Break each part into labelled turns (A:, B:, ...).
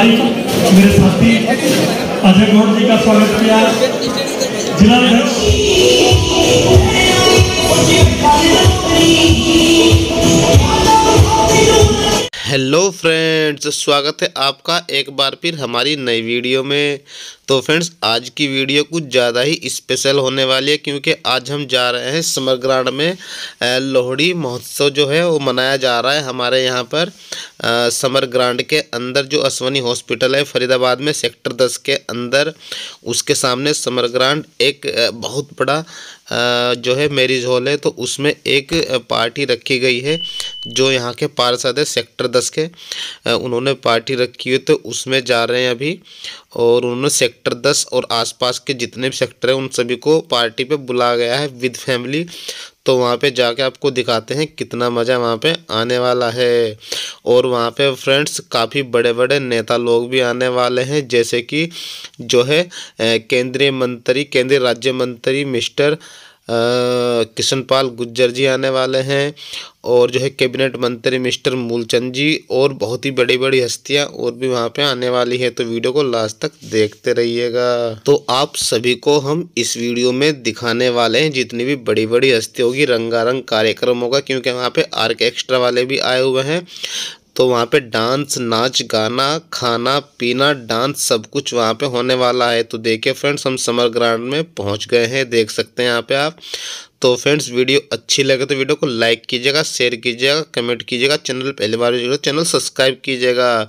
A: मेरे साथी, अजय गौड़ जी का स्वागत किया। जिला
B: हेलो फ्रेंड्स स्वागत है आपका एक बार फिर हमारी नई वीडियो में। तो फ्रेंड्स, आज की वीडियो कुछ ज़्यादा ही स्पेशल होने वाली है क्योंकि आज हम जा रहे हैं समर ग्राउंड में लोहड़ी महोत्सव जो है वो मनाया जा रहा है हमारे यहाँ पर। समर ग्राउंड के अंदर जो अश्वनी हॉस्पिटल है, फरीदाबाद में सेक्टर दस के अंदर, उसके सामने समर ग्राउंड एक बहुत बड़ा जो है मैरिज हॉल है तो उसमें एक पार्टी रखी गई है, जो यहाँ के पार्षद है सेक्टर दस के। उन्होंने पार्टी रखी हुई तो उसमें जा रहे हैं अभी। और उन्होंने सेक्टर दस और आसपास के जितने भी सेक्टर हैं, उन सभी को पार्टी पे बुलाया गया है विद फैमिली। तो वहाँ पे जाके आपको दिखाते हैं कितना मज़ा वहाँ पे आने वाला है। और वहाँ पे फ्रेंड्स, काफ़ी बड़े बड़े नेता लोग भी आने वाले हैं, जैसे कि जो है केंद्रीय मंत्री, केंद्रीय राज्य मंत्री मिस्टर किशन पाल गुज्जर जी आने वाले हैं और जो है कैबिनेट मंत्री मिस्टर मूलचंद जी और बहुत ही बड़ी बड़ी हस्तियाँ और भी वहाँ पे आने वाली है तो वीडियो को लास्ट तक देखते रहिएगा। तो आप सभी को हम इस वीडियो में दिखाने वाले हैं जितनी भी बड़ी बड़ी हस्ती होगी रंगारंग कार्यक्रम होगा क्योंकि वहाँ पे आर्क एक्स्ट्रा वाले भी आए हुए हैं। तो वहाँ पे डांस, नाच, गाना, खाना, पीना, डांस सब कुछ वहाँ पे होने वाला है। तो देखिए फ्रेंड्स, हम समर ग्राउंड में पहुँच गए हैं, देख सकते हैं यहाँ पे आप। तो फ्रेंड्स, वीडियो अच्छी लगे तो वीडियो को लाइक कीजिएगा, शेयर कीजिएगा, कमेंट कीजिएगा, चैनल पहली बार वीडियो चैनल सब्सक्राइब कीजिएगा।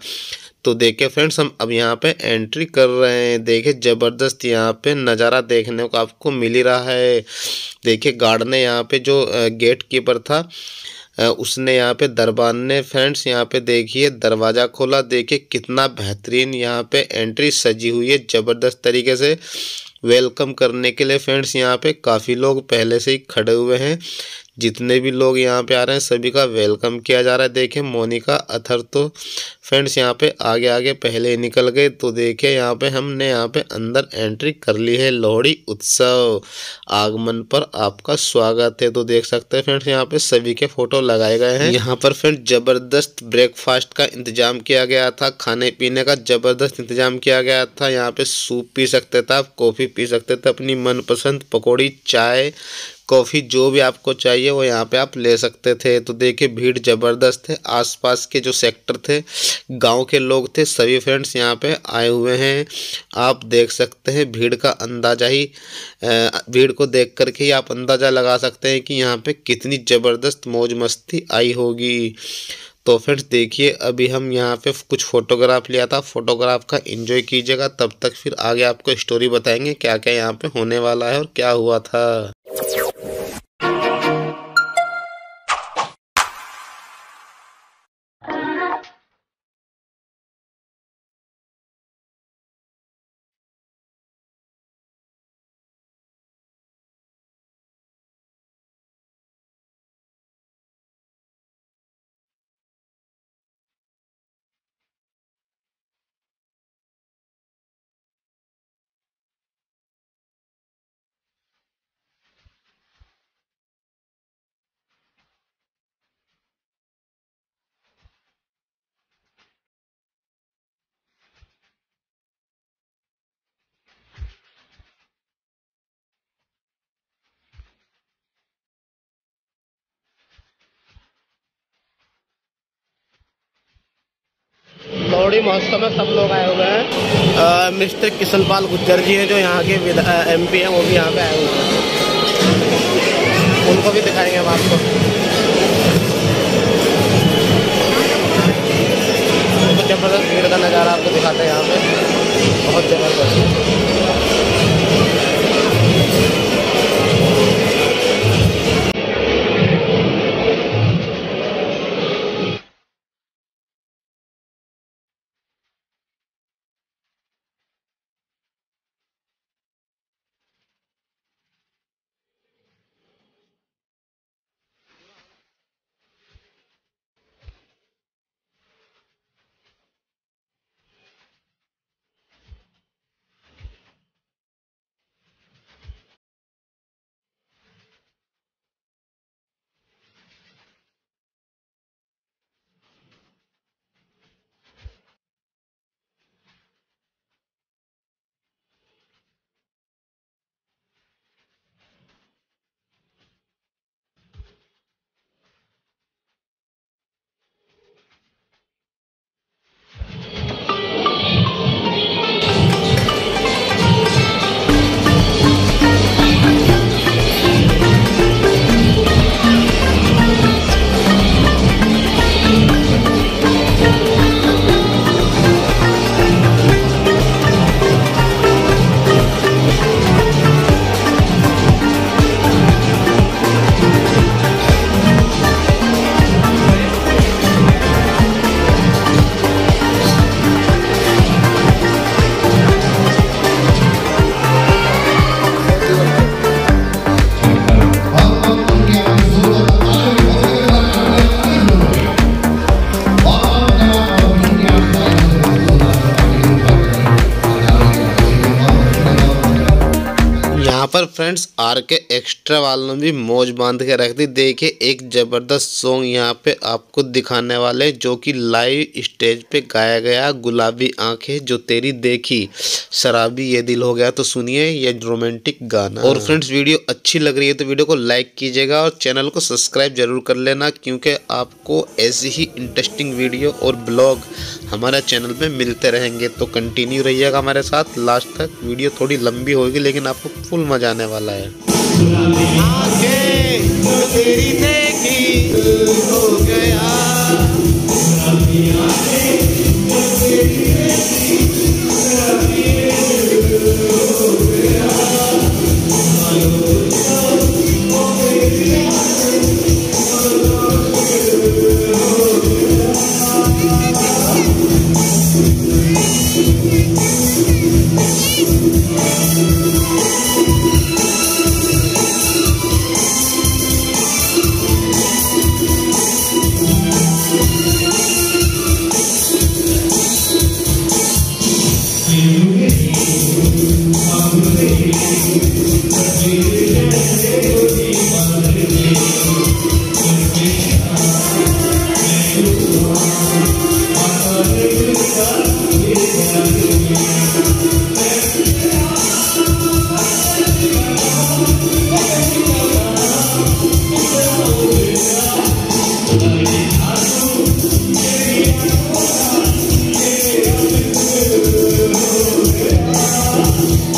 B: तो देखिए फ्रेंड्स, हम अब यहाँ पे एंट्री कर रहे हैं। देखिए ज़बरदस्त यहाँ पे नज़ारा देखने को आपको मिल ही रहा है। देखिए गार्ड ने यहाँ पे जो गेट कीपर था उसने यहाँ पे दरबान ने फ्रेंड्स यहाँ पे देखिए, दरवाज़ा खोला, देखिए कितना बेहतरीन यहाँ पे एंट्री सजी हुई है, ज़बरदस्त तरीके से वेलकम करने के लिए फ्रेंड्स यहाँ पे काफ़ी लोग पहले से ही खड़े हुए हैं। जितने भी लोग यहाँ पे आ रहे हैं, सभी का वेलकम किया जा रहा है। देखें मोनिका, अथर तो फ्रेंड्स यहाँ पे आगे आगे पहले निकल गए। तो देखिए, यहाँ पे हमने यहाँ पे अंदर एंट्री कर ली है लोहड़ी उत्सव। आगमन पर आपका स्वागत है। तो देख सकते हैं फ्रेंड्स यहाँ पे सभी के फ़ोटो लगाए गए हैं। यहाँ पर फ्रेंड ज़बरदस्त ब्रेकफास्ट का इंतज़ाम किया गया था। खाने पीने का ज़बरदस्त इंतज़ाम किया गया था। यहाँ पे सूप पी सकते थे आप कॉफ़ी पी सकते थे। अपनी मनपसंद पकौड़ी, चाय कॉफ़ी जो भी आपको चाहिए वो यहाँ पे आप ले सकते थे। तो देखिए, भीड़ ज़बरदस्त है। आसपास के जो सेक्टर थे, गाँव के लोग थे, सभी फ्रेंड्स यहाँ पे आए हुए हैं। आप देख सकते हैं, भीड़ का अंदाज़ा ही भीड़ को देख करके ही आप अंदाज़ा लगा सकते हैं कि यहाँ पे कितनी ज़बरदस्त मौज मस्ती आई होगी। तो फ्रेंड्स देखिए, अभी हम यहाँ पे कुछ फ़ोटोग्राफ लिया था। फ़ोटोग्राफ का एंजॉय कीजिएगा, तब तक फिर आगे आपको स्टोरी बताएँगे क्या क्या यहाँ पे होने वाला है और क्या हुआ था। लोहड़ी महोत्सव में सब लोग आए हुए हैं। मिस्टर किशन पाल गुज्जर जी हैं जो यहाँ के एम पी हैं, वो भी यहाँ पे आए हुए हैं। उनको भी दिखाएँगे हम आपको। तो ज़बरदस्त भीड़ का नज़ारा आपको दिखाते हैं यहाँ पे। बहुत ज़बरदस्त। फ्रेंड्स आर के एक्स्ट्रा वालों ने भी मौज बाँध के रख दी। देखिए, एक ज़बरदस्त सॉन्ग यहाँ पे आपको दिखाने वाले जो कि लाइव स्टेज पे गाया गया गुलाबी आँखें जो तेरी देखी। शराबी ये दिल हो गया तो सुनिए ये रोमांटिक गाना। और फ्रेंड्स, वीडियो अच्छी लग रही है तो वीडियो को लाइक कीजिएगा और चैनल को सब्सक्राइब ज़रूर कर लेना, क्योंकि आपको ऐसी ही इंटरेस्टिंग वीडियो और ब्लॉग हमारे चैनल पे मिलते रहेंगे। तो कंटिन्यू रहिएगा हमारे साथ। लास्ट तक वीडियो थोड़ी लंबी होगी, लेकिन आपको फुल मज़ा आने वाला है।
C: तेरी देखी हो गया।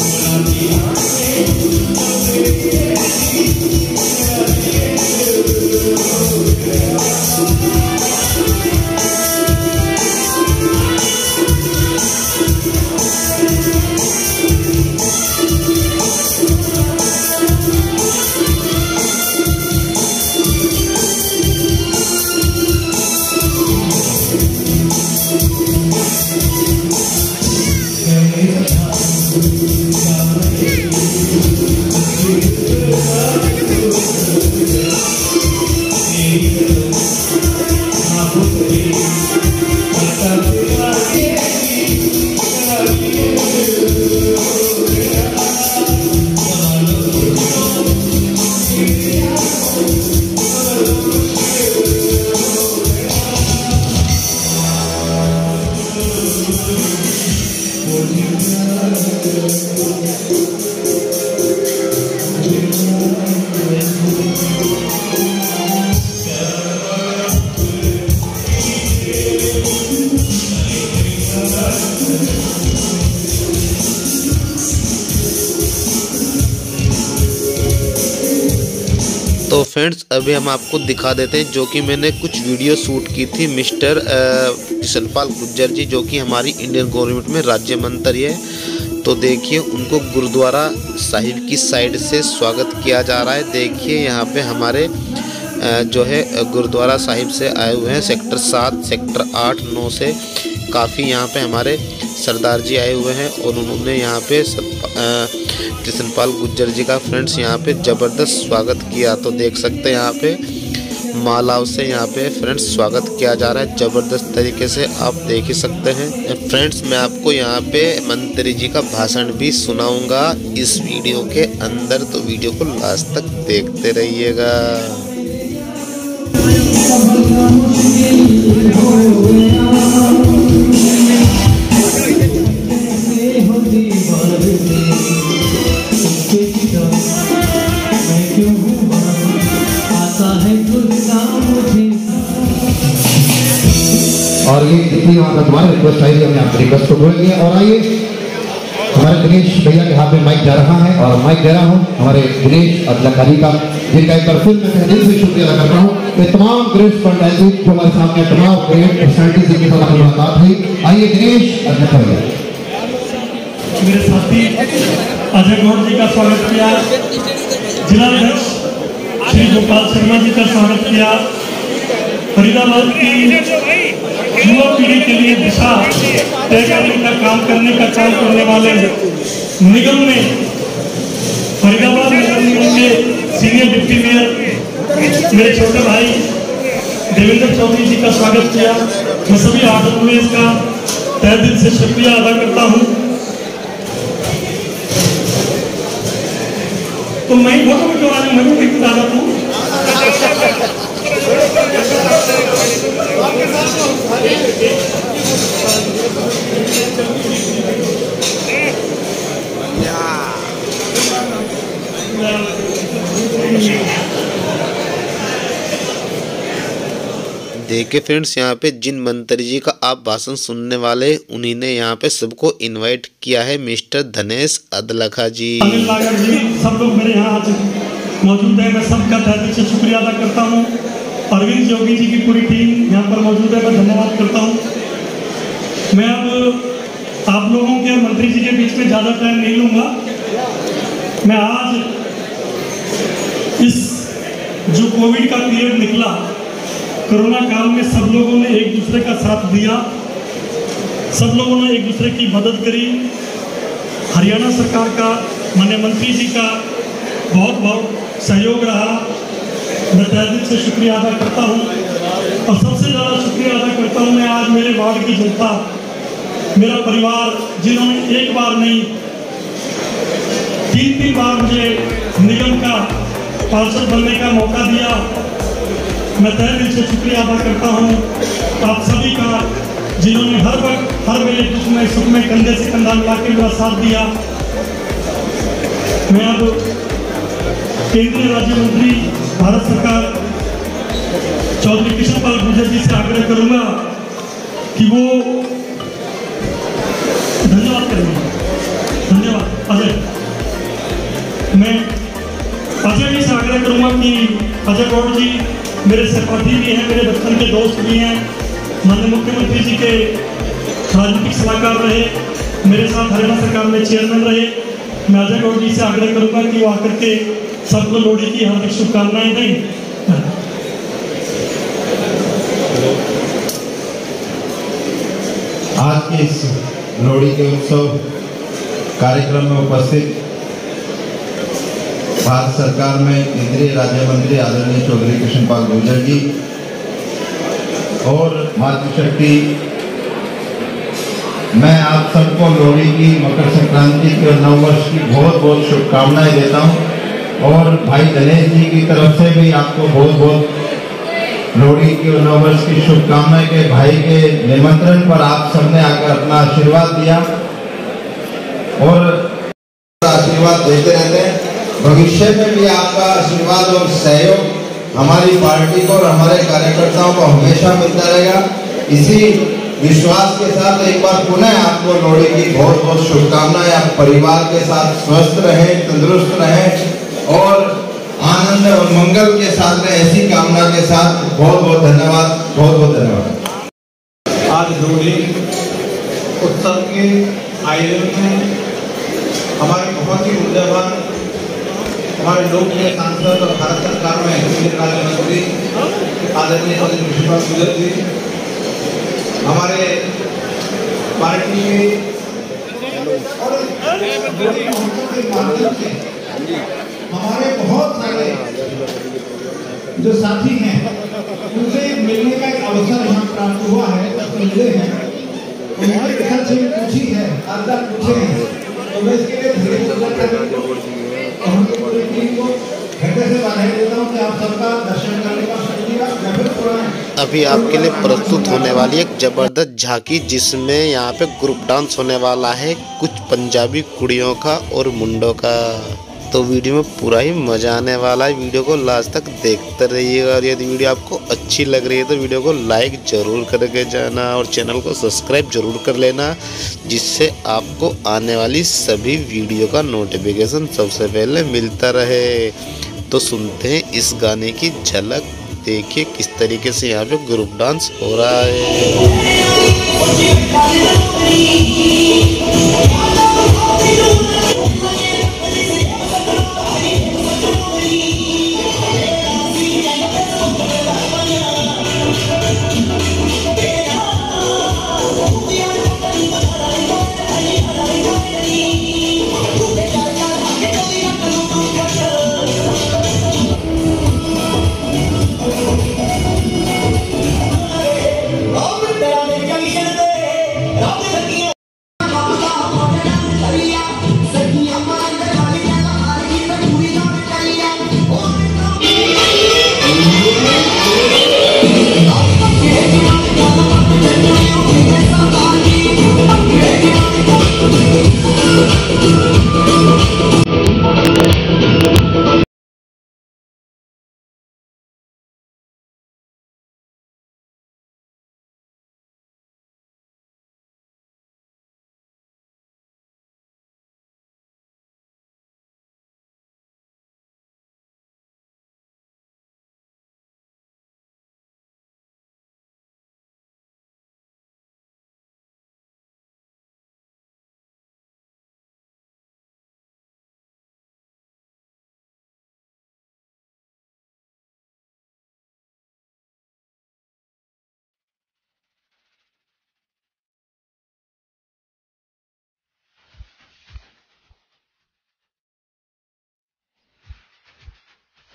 B: तो फ्रेंड्स, अभी हम आपको दिखा देते हैं जो कि मैंने कुछ वीडियो शूट की थी मिस्टर किशनपाल गुज्जर जी, जो कि हमारी इंडियन गवर्नमेंट में राज्य मंत्री है। तो देखिए, उनको गुरुद्वारा साहिब की साइड से स्वागत किया जा रहा है। देखिए, यहाँ पे हमारे जो है, गुरुद्वारा साहिब से आए हुए हैं। सेक्टर सात, सेक्टर आठ, नौ से काफ़ी यहाँ पे हमारे सरदार जी आए हुए हैं और उन्होंने यहाँ पे कृष्णपाल गुज्जर जी का फ्रेंड्स यहाँ पे ज़बरदस्त स्वागत किया। तो देख सकते हैं यहाँ पे मालाओं से यहाँ पे फ्रेंड्स स्वागत किया जा रहा है, ज़बरदस्त तरीके से आप देख ही सकते हैं। फ्रेंड्स, मैं आपको यहाँ पे मंत्री जी का भाषण भी सुनाऊँगा इस वीडियो के अंदर तो वीडियो को लास्ट तक देखते रहिएगा।
D: और ये जितनी वहाँ का दोबारा रिक्वेस्ट आई हमने आपकी रिक्वेस्ट को बोलेंगे और आइए, हमारे दिनेश भैया के हाथ में माइक जा रहा है, और माइक दे रहा हूँ, हमारे दिनेश अदलकारी का, जिनका एक बार फिर मैं तहे दिल से शुक्रिया अदा करता हूँ। ये तमाम ग्रेट पंडायती जो हमारे सामने तमाम ग्रेट जिनके साथ मुलाकात हुई। आइए दिनेश अदलकर
A: मेरे साथी अजय गौड़ जी का स्वागत किया। जिलाध्यक्ष श्री गोपाल शर्मा जी का स्वागत किया। फरीदाबाद की युवा पीढ़ी के लिए दिशा तय करने का काम करने का काम करने वाले निगम में फरीदाबाद नगर निगम के सीनियर डिप्टी मेयर मेरे छोटे भाई देवेंद्र चौधरी जी का स्वागत किया। मैं सभी आदरणीय का तय दिल से शुक्रिया अदा करता हूँ। तो मैं बहुत बच्चों वाले मैं भी बता हूँ
B: देखिए फ्रेंड्स, यहाँ पे जिन मंत्री जी का आप भाषण सुनने वाले, उन्हीं ने यहाँ पे सबको इनवाइट किया है मिस्टर धनेश अदलखा जी।
A: सब लोग मेरे यहाँ आज मौजूद है। मैं सबका तहे दिल से शुक्रिया अदा करता हूँ। अरविंद जोगी जी की पूरी टीम यहाँ पर मौजूद है। मैं धन्यवाद करता हूँ। मैं अब आप लोगों के मंत्री जी के बीच में ज़्यादा टाइम नहीं लूँगा। मैं आज इस जो कोविड का पीरियड निकला कोरोना काल में सब लोगों ने एक दूसरे का साथ दिया। सब लोगों ने एक दूसरे की मदद करी। हरियाणा सरकार का मान्य मंत्री जी का बहुत बहुत सहयोग रहा। मैं तहे दिल से शुक्रिया अदा करता हूँ। और सबसे ज़्यादा शुक्रिया अदा करता हूँ मैं आज मेरे वार्ड की जनता। मेरा परिवार, जिन्होंने एक बार नहीं तीन तीन बार मुझे निगम का पार्षद बनने का मौका दिया। मैं तहे दिल से शुक्रिया अदा करता हूँ। आप सभी का, जिन्होंने हर वक्त, हर मेरे दुख में, सुख में, कंधे से कंधा मिला के मेरा साथ दिया। मैं अब केंद्रीय राज्य मंत्री भारत सरकार चौधरी किशन पाल गुर्जर जी से आग्रह करूँगा कि वो धन्यवाद करेंगे। धन्यवाद। अजय, मैं अजय जी से आग्रह करूँगा कि अजय गौड़ जी मेरे सहपाठी भी हैं, मेरे बचपन के दोस्त भी हैं। माननीय मुख्यमंत्री जी के राजनीतिक सलाहकार रहे, मेरे साथ हरियाणा सरकार में चेयरमैन रहे। मैं अजय गौड़ जी से आग्रह करूँगा कि वो आकर के सबको लोहड़ी की हार्दिक शुभकामनाएँ दें।
E: आज के इस लोहड़ी के उत्सव कार्यक्रम में उपस्थित भारत सरकार में केंद्रीय राज्य मंत्री आदरणीय चौधरी कृष्ण पाल गुर्जर जी और मातृशक्ति मैं आप सबको लोहड़ी की, मकर संक्रांति के और नव वर्ष की बहुत बहुत शुभकामनाएँ देता हूँ। और भाई गणेश जी की तरफ़ से भी आपको बहुत बहुत लोहड़ी की और नववर्ष की शुभकामनाएँ के, भाई के निमंत्रण पर आप सबने आकर अपना आशीर्वाद दिया। और आशीर्वाद देते रहते भविष्य में भी आपका आशीर्वाद और सहयोग हमारी पार्टी को और हमारे कार्यकर्ताओं को हमेशा मिलता रहेगा। इसी विश्वास के साथ एक बार पुनः आपको लोहड़ी की बहुत बहुत शुभकामनाएँ। आप परिवार के साथ स्वस्थ रहें, तंदुरुस्त रहें और आनंद और मंगल के साथ में ऐसी कामना के साथ बहुत बहुत धन्यवाद, बहुत बहुत धन्यवाद।
F: आज लोहड़ी उत्सव के आयोजन में हमारे बहुत ही मूल्यवान हमारे लोकप्रिय सांसद और भारत सरकार में केंद्रीय राज्य मंत्री, आदरणीय विश्वनाथ गुजर जी, हमारे पार्टी के माध्यम हमारे बहुत सारे जो साथी हैं, उनसे मिलने का एक अवसर यहाँ प्राप्त हुआ है मिले हैं। उन्होंने पूछी है अर्जा पूछे हैं। तो इसके लिए धीरे
B: अभी आपके लिए प्रस्तुत होने वाली एक ज़बरदस्त झांकी जिसमें यहाँ पे ग्रुप डांस होने वाला है कुछ पंजाबी कुड़ियों का और मुंडों का। तो वीडियो में पूरा ही मज़ा आने वाला है। वीडियो को लास्ट तक देखते रहिएगा और यदि वीडियो आपको अच्छी लग रही है तो वीडियो को लाइक ज़रूर करके जाना और चैनल को सब्सक्राइब ज़रूर कर लेना, जिससे आपको आने वाली सभी वीडियो का नोटिफिकेशन सबसे पहले मिलता रहे। तो सुनते हैं इस गाने की झलक। देखिए किस तरीके से यहाँ पे ग्रुप डांस हो रहा है।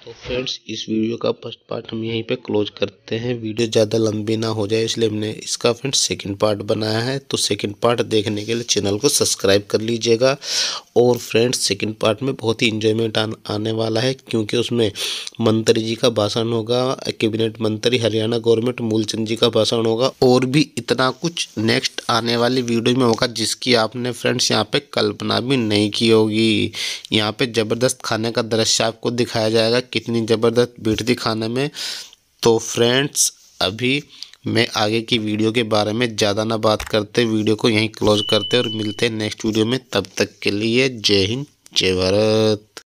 B: तो फ्रेंड्स इस वीडियो का फ़र्स्ट पार्ट हम यहीं पे क्लोज करते हैं। वीडियो ज़्यादा लंबी ना हो जाए, इसलिए हमने इसका फ्रेंड्स सेकंड पार्ट बनाया है। तो सेकंड पार्ट देखने के लिए चैनल को सब्सक्राइब कर लीजिएगा। और फ्रेंड्स सेकंड पार्ट में बहुत ही इंजॉयमेंट आने वाला है, क्योंकि उसमें मंत्री जी का भाषण होगा कैबिनेट मंत्री हरियाणा गवर्नमेंट मूलचंद जी का भाषण होगा, और भी इतना कुछ नेक्स्ट आने वाली वीडियो में होगा, जिसकी आपने फ्रेंड्स यहाँ पे कल्पना भी नहीं की होगी। यहाँ पे ज़बरदस्त खाने का दृश्य आपको दिखाया जाएगा, कितनी ज़बरदस्त बीट थी खाने में। तो फ्रेंड्स अभी मैं आगे की वीडियो के बारे में ज़्यादा ना बात करते, वीडियो को यहीं क्लोज करते और मिलते हैं नेक्स्ट वीडियो में। तब तक के लिए जय हिंद, जय भारत।